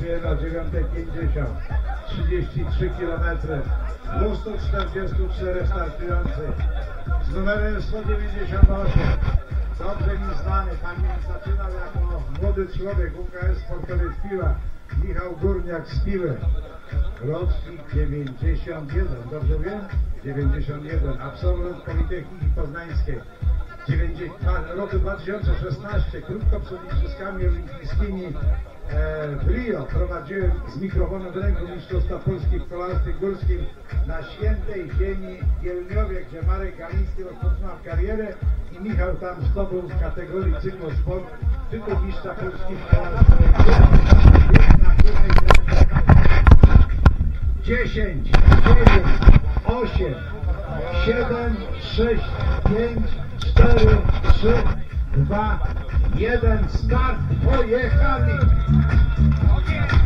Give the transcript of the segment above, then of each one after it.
9.49 startuje na 9.50. 33 km. 244 startujących. Z numerem 198. Dobrze mi znany. Pamięć zaczynał jako młody człowiek UKS Sportowiec Piła. Michał Górniak z Piły. Rocznik 91. Dobrze wiem? 91. Absolwent Politechniki Poznańskiej. 90, roku 2016, krótko przed Igrzyskami Olimpijskimi w Rio prowadziłem z mikrofonem w ręku Mistrzostwa Polski w kolarstwie górskim na świętej ziemi w Wielniowie, gdzie Marek Galiński rozpoczynał karierę i Michał tam zdobył w kategorii cyklosport tytuł mistrza Polski w kolarstwie na górnej granicy. 10, 9, 8, 7, 6, 5, 4, 3, dwa, jeden, start, pojechali! Oh yeah.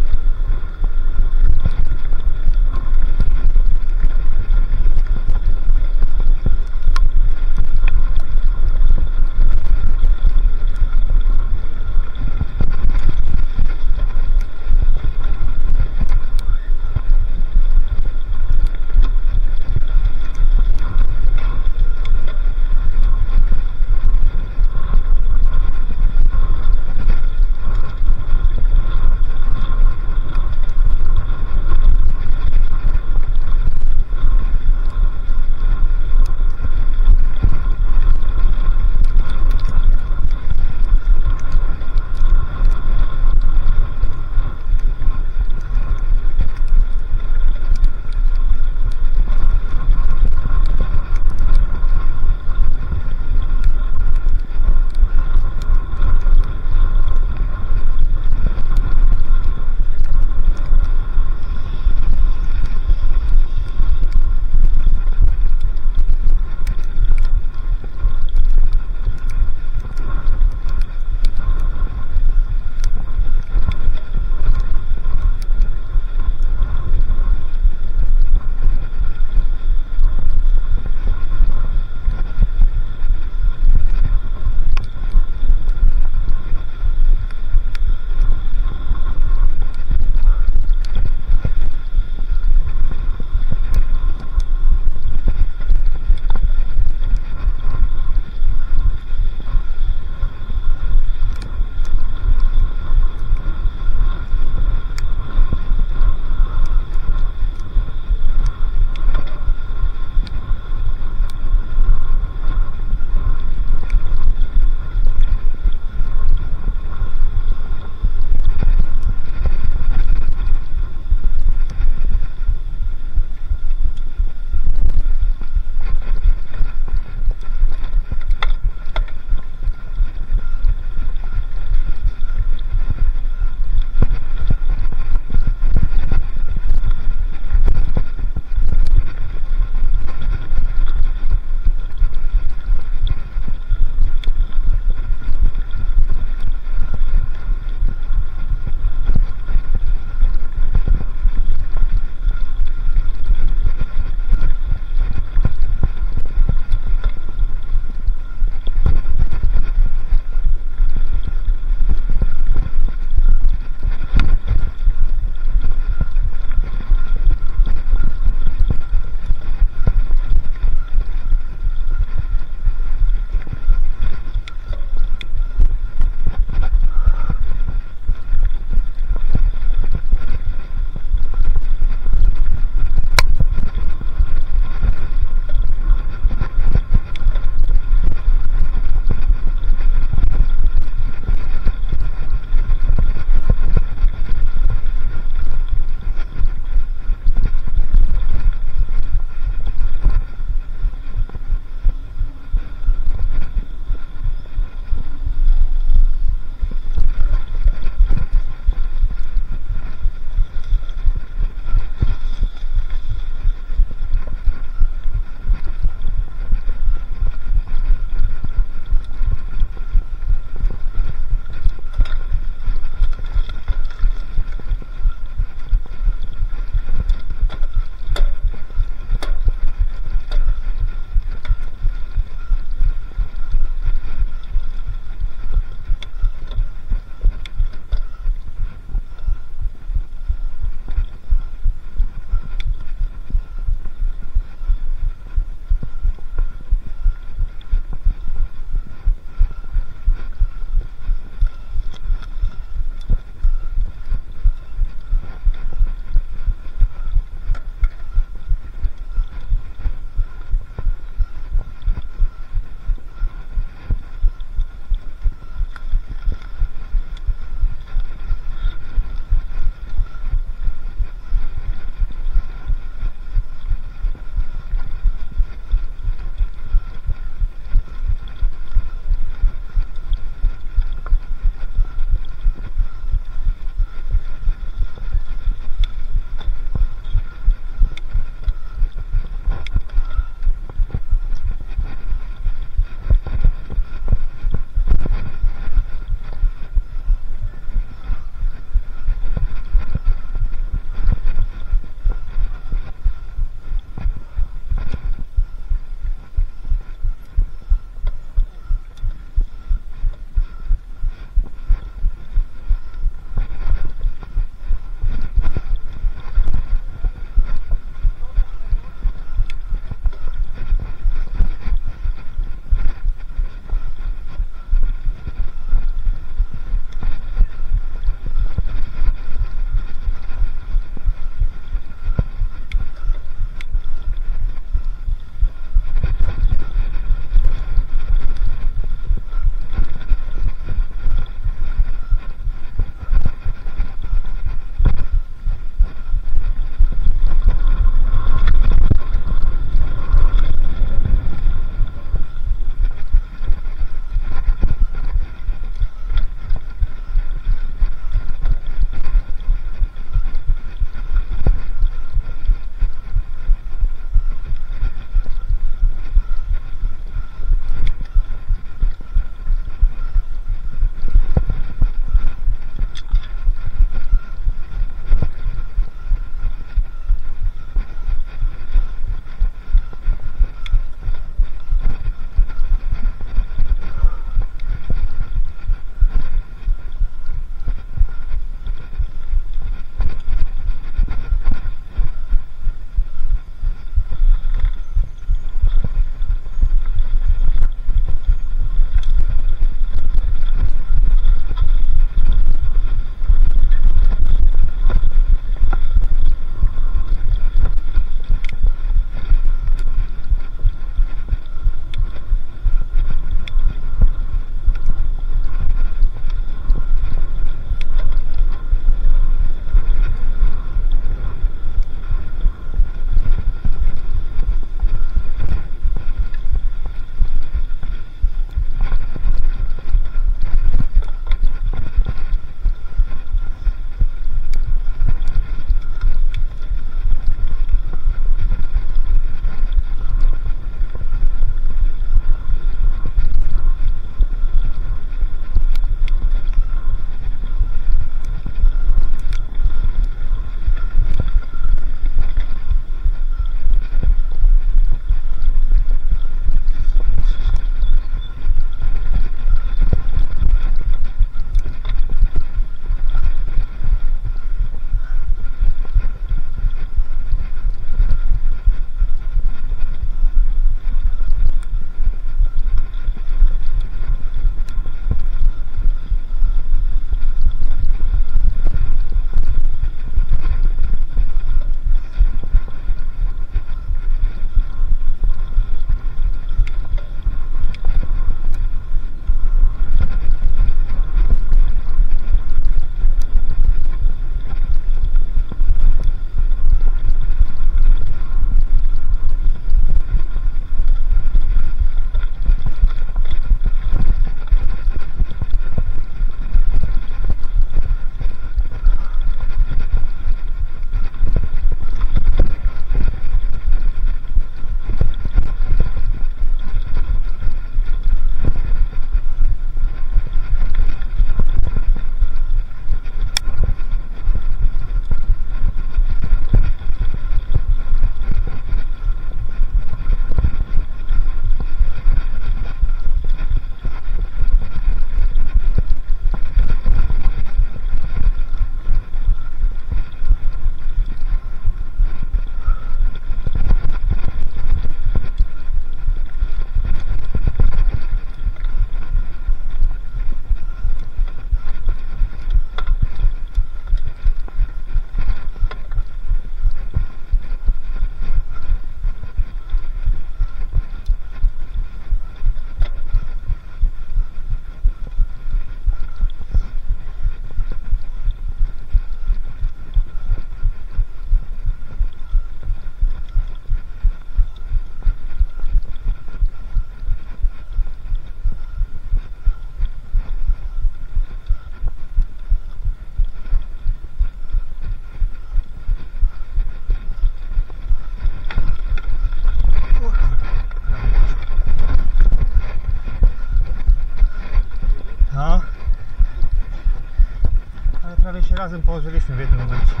Razem położyliśmy w jednym momencie.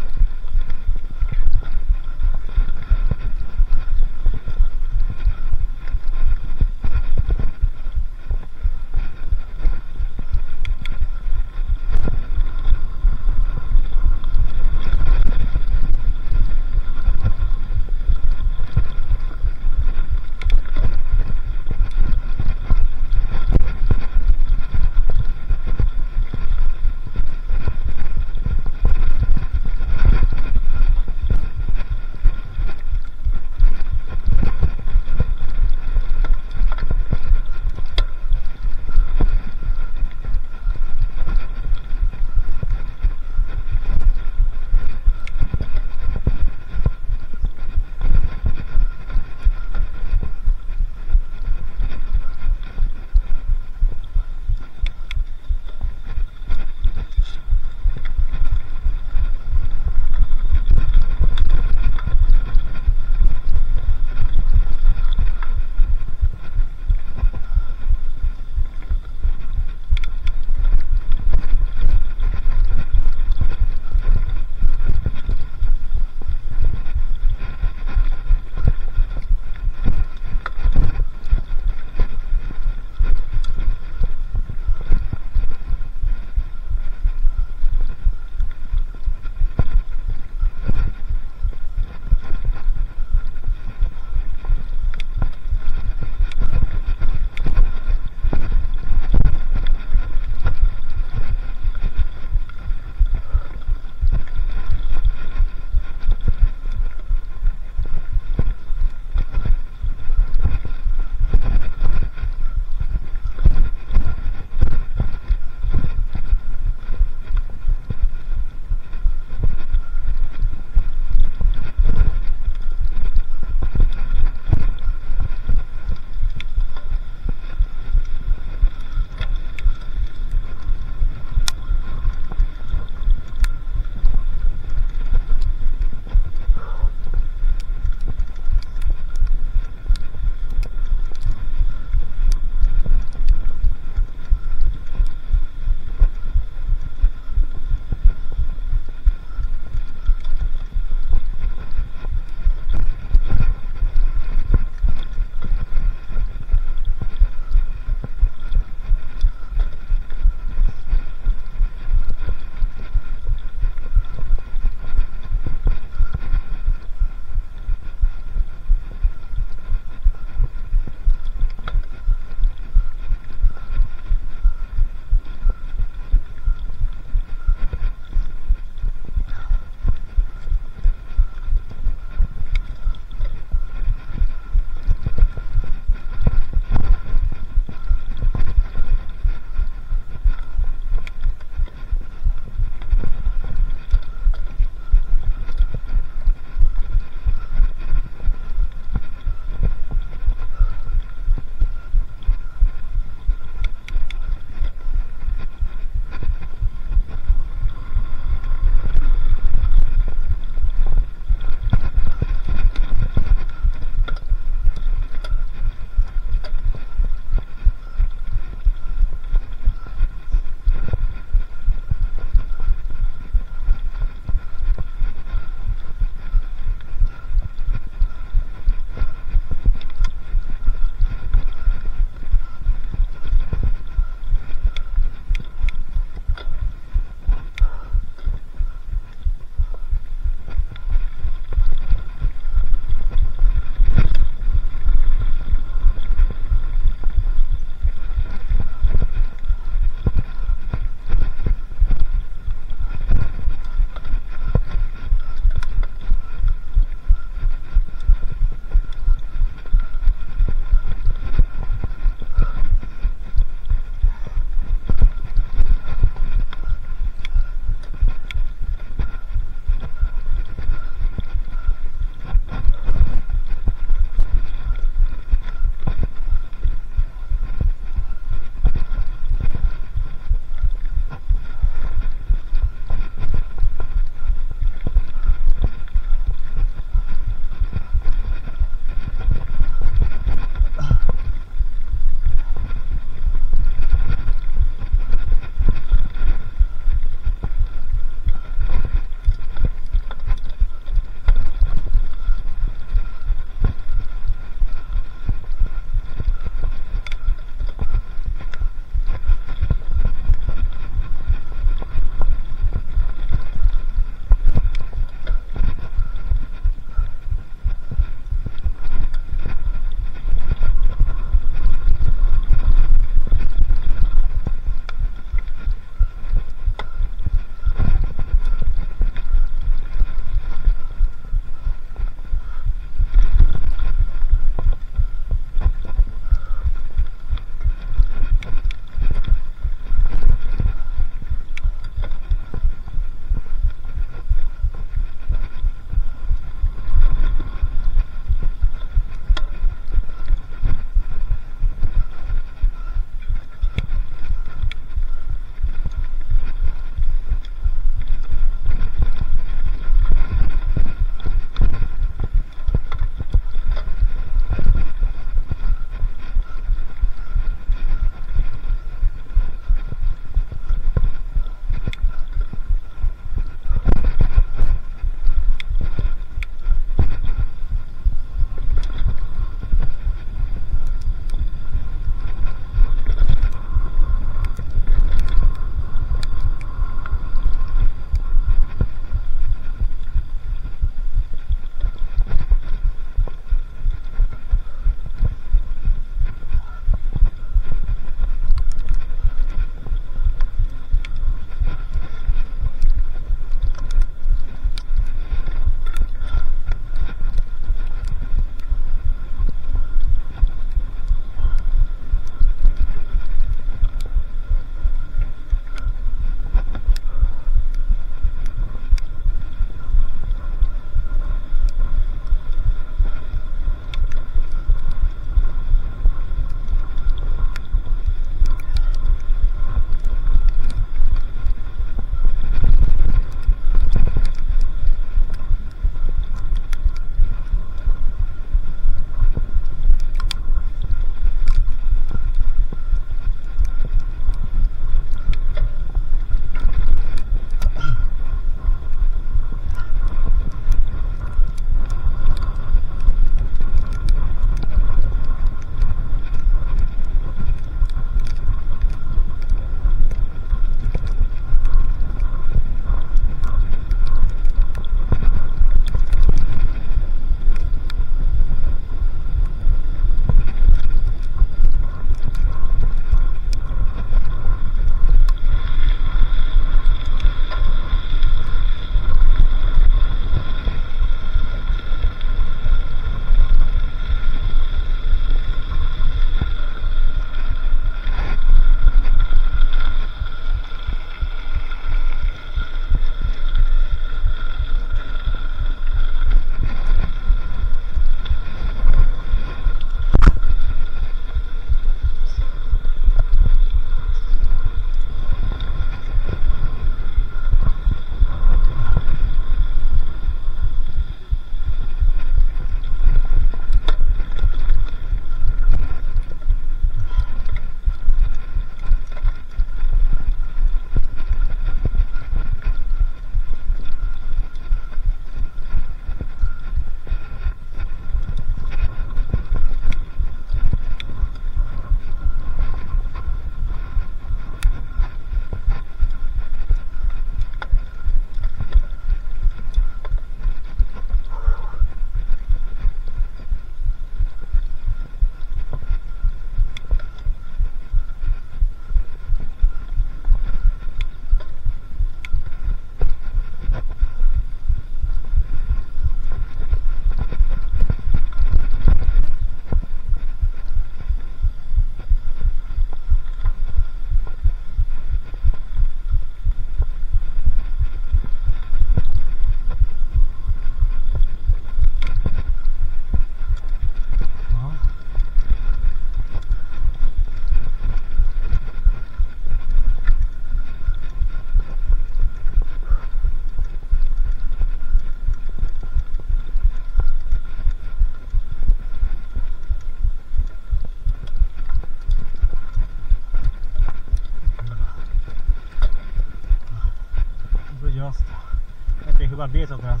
cabeça atrás.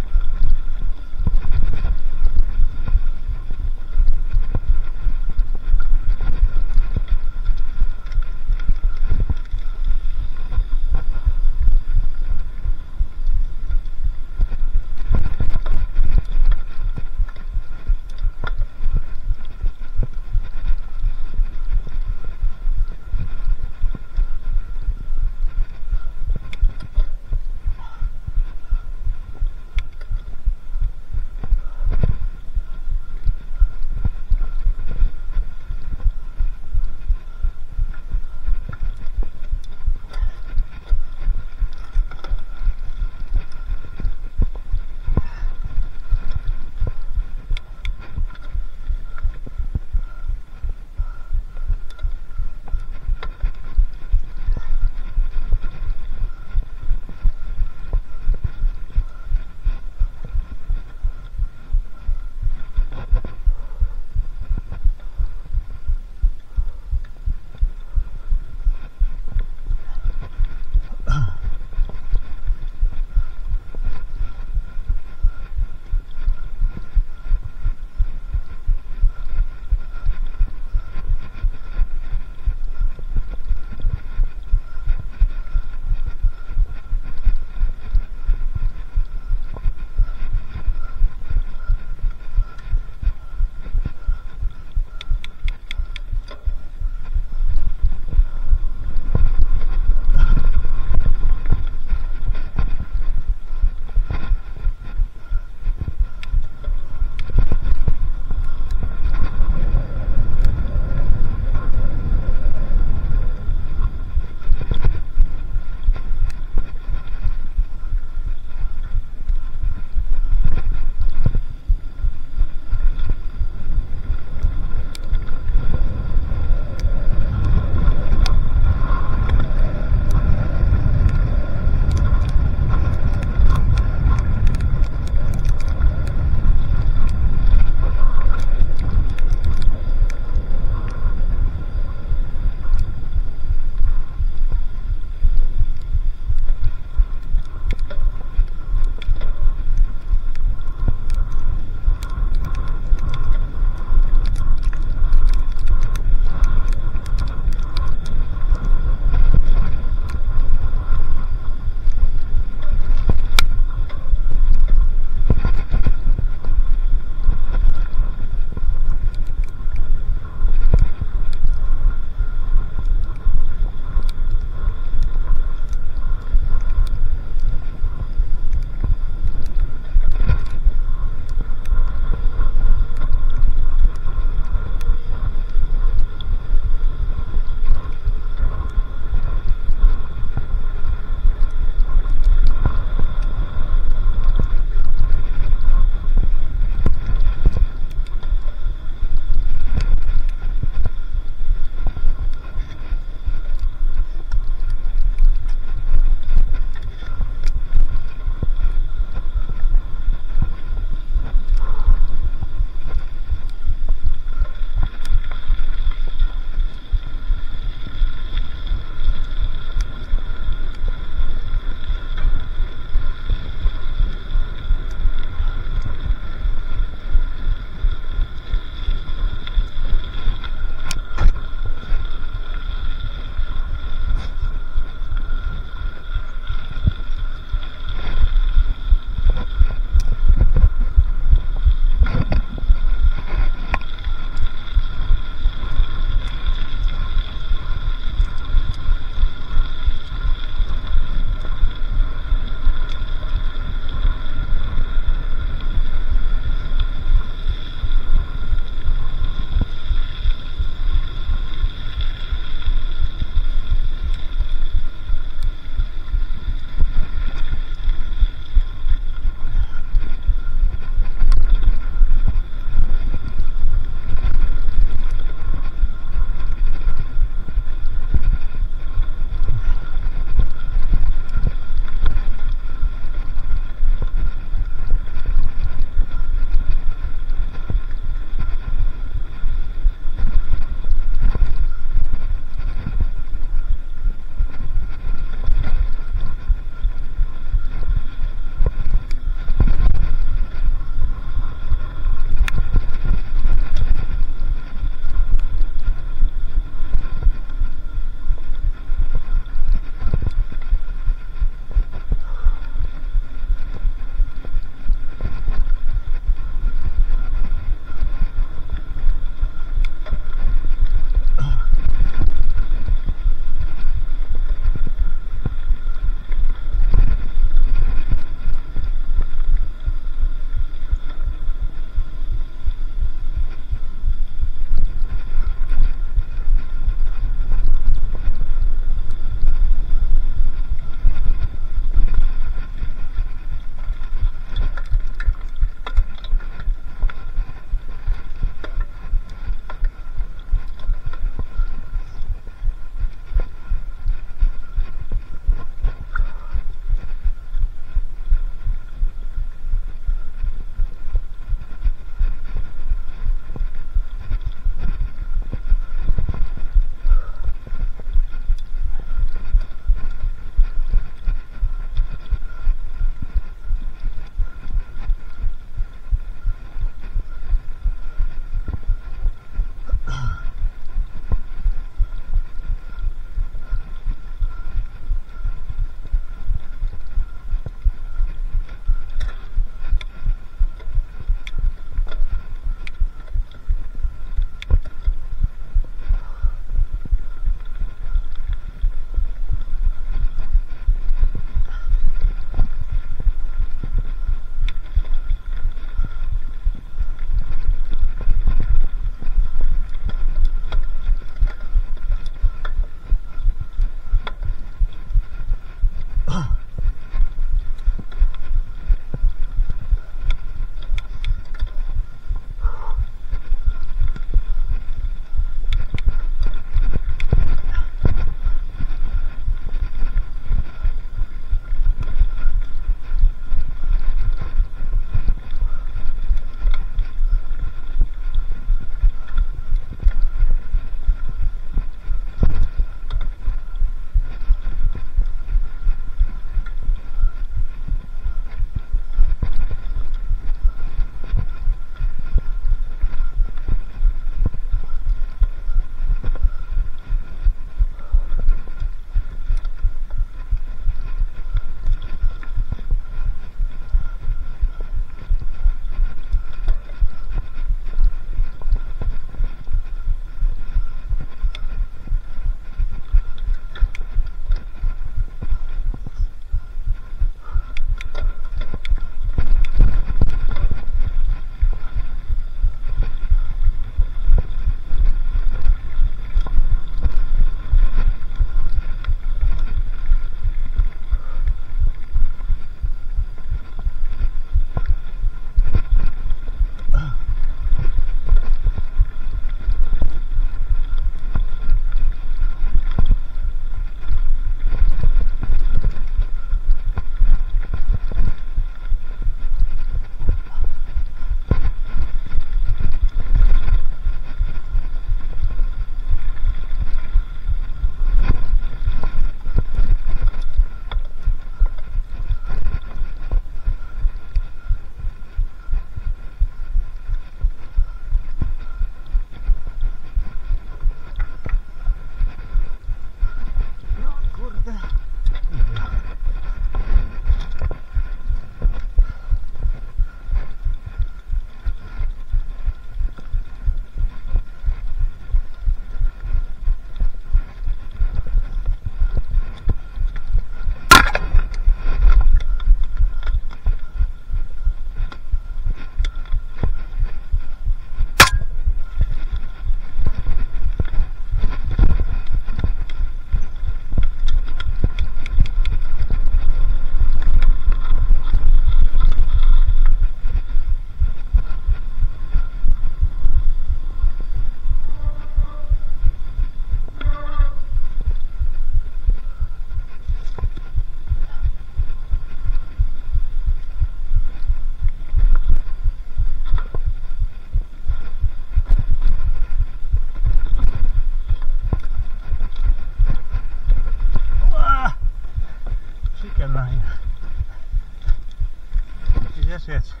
shit.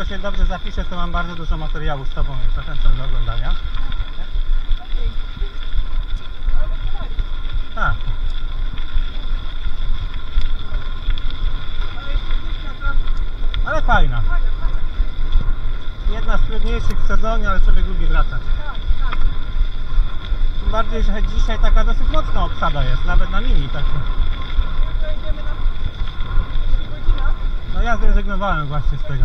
Wszystko się dobrze zapisze, to mam bardzo dużo materiału z Tobą i zachęcam do oglądania. Tak. Ale fajna. Jedna z trudniejszych w sezonie, ale człowiek lubi wracać. Tym bardziej, że dzisiaj taka dosyć mocna obsada jest, nawet na mini. Tak. No ja zrezygnowałem właśnie z tego.